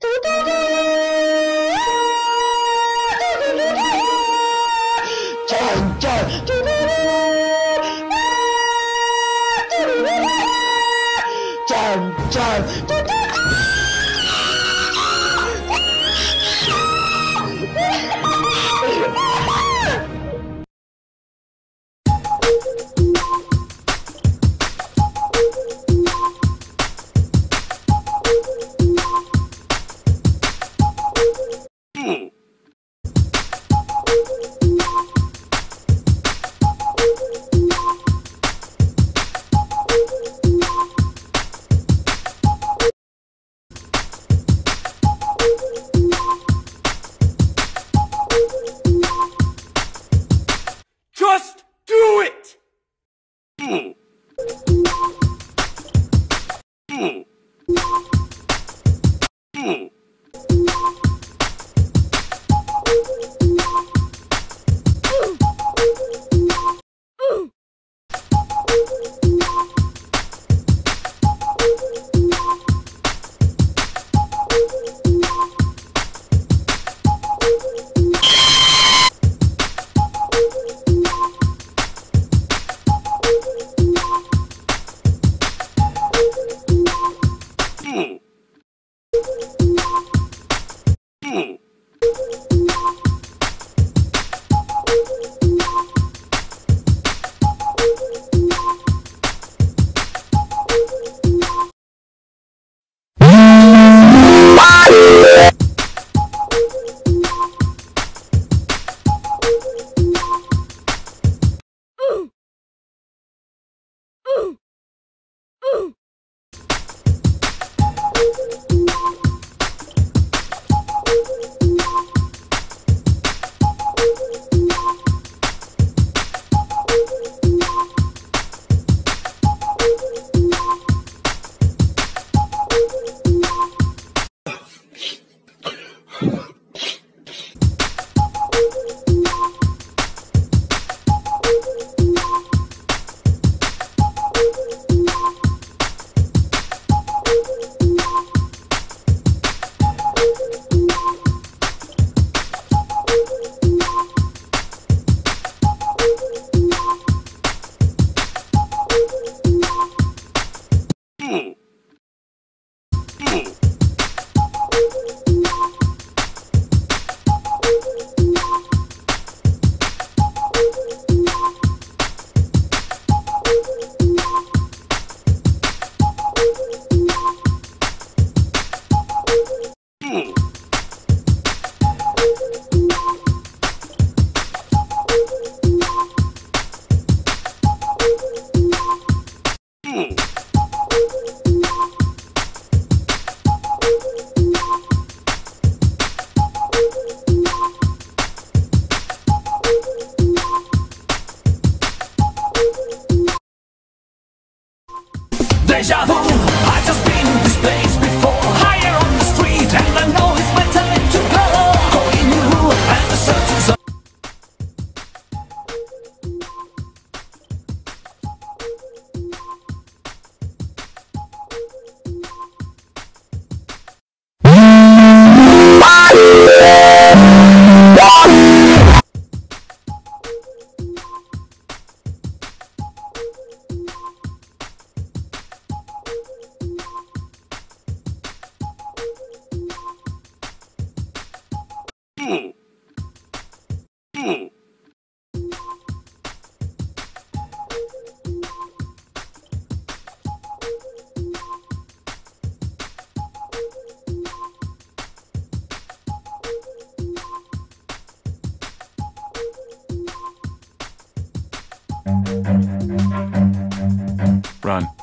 嘟嘟嘟，嘟嘟嘟嘟，战战嘟嘟嘟，嘟嘟嘟嘟，战战嘟嘟。Deja vu, I just been in this place before. Higher on the street and I know it's my time to go. Going new and the search is Run.